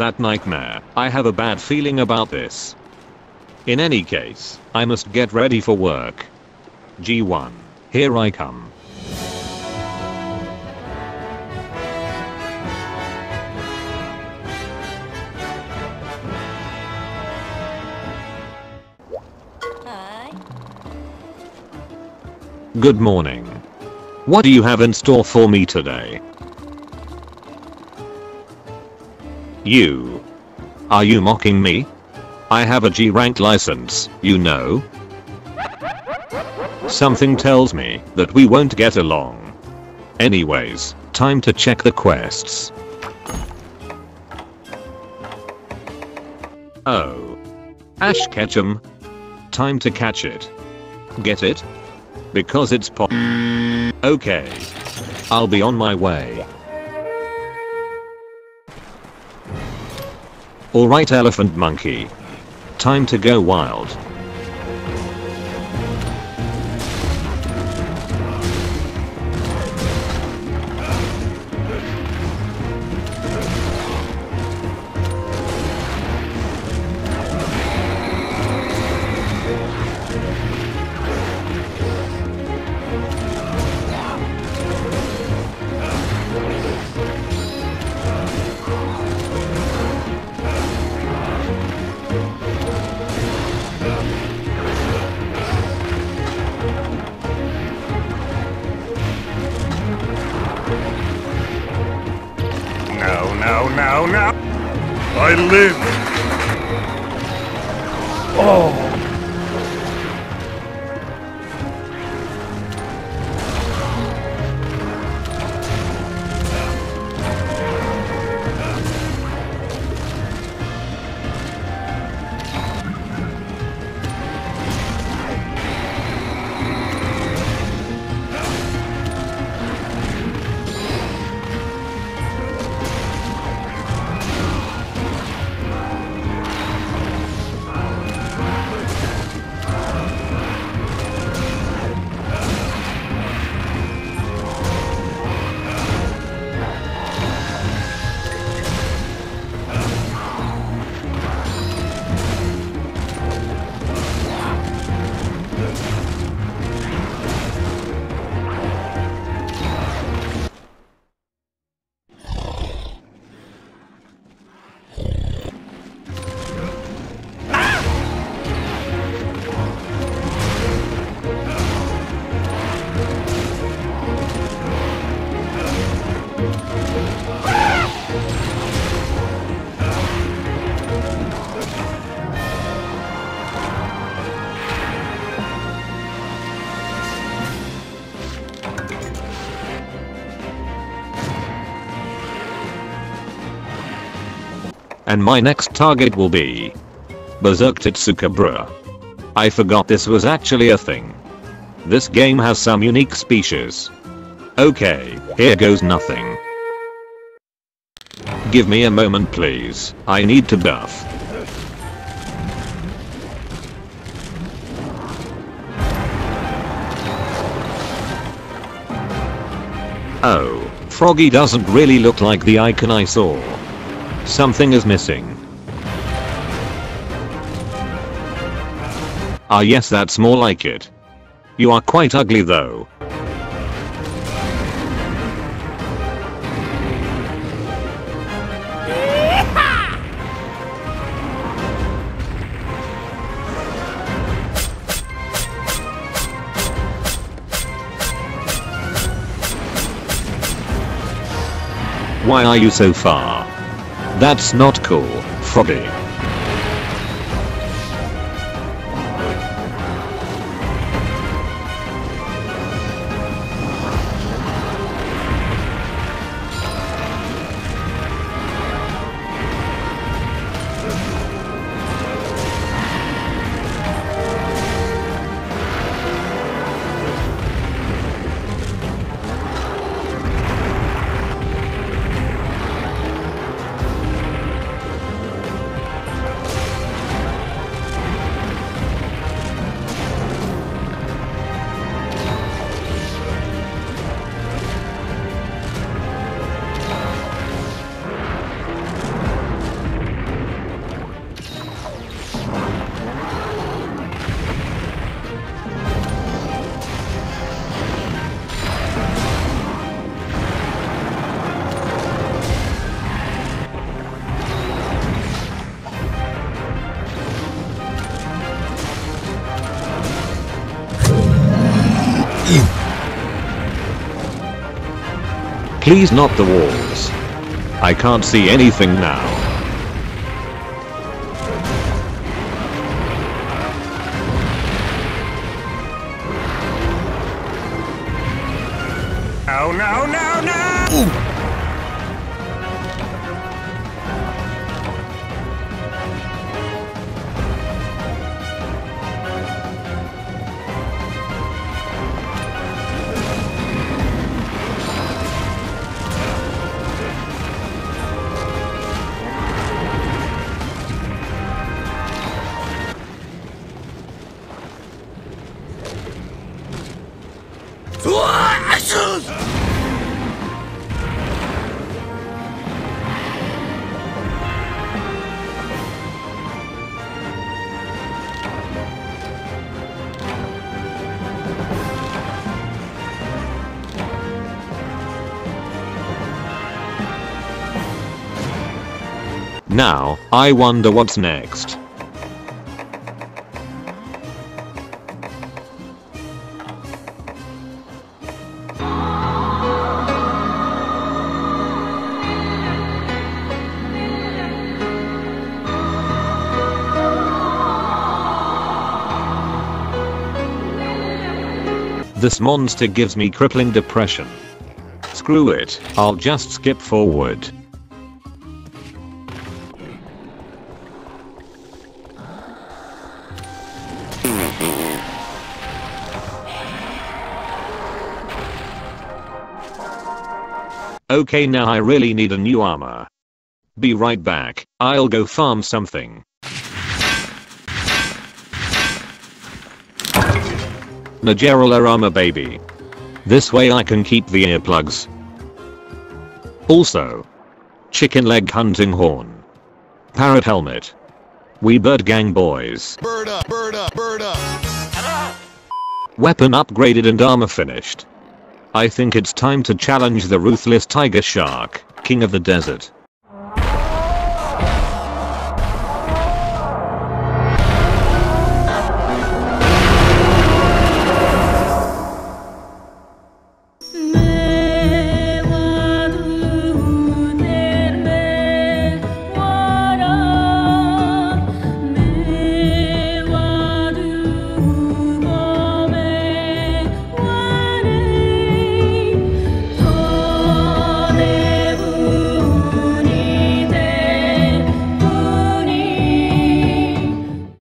that nightmare. I have a bad feeling about this. In any case, I must get ready for work. G1. Here I come. Hi. Good morning. What do you have in store for me today? You. Are you mocking me? I have a G rank license, you know. Something tells me that we won't get along. Anyways, time to check the quests. Oh. Ash Ketchum. Time to catch it. Get it? Because it's pop. Okay. I'll be on my way. Alright elephant monkey. Time to go wild. No, no, no, no. I live. Oh. And my next target will be Berserk Tetsucabra. I forgot this was actually a thing. This game has some unique species. Okay, here goes nothing. Give me a moment please, I need to buff. Oh, Froggy doesn't really look like the icon I saw. Something is missing. Ah yes that's more like it. You are quite ugly though. Why are you so far? That's not cool, Froggy. Please not the walls. I can't see anything now. Oh no no! Now, I wonder what's next. This monster gives me crippling depression. Screw it, I'll just skip forward. Okay now I really need a new armor. Be right back, I'll go farm something. Nagerala armor baby. This way I can keep the earplugs. Also. Chicken leg hunting horn. Parrot helmet. We bird gang boys. Bird up, bird up, bird up. Weapon upgraded and armor finished. I think it's time to challenge the ruthless tiger shark, king of the desert.